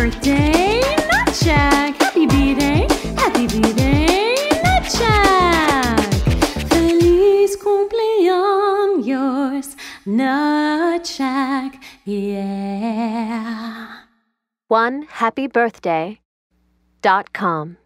birthday, Nutjack! Happy birthday, happy birthday, Feliz cumpleaños, yeah! One happy birthday dot com.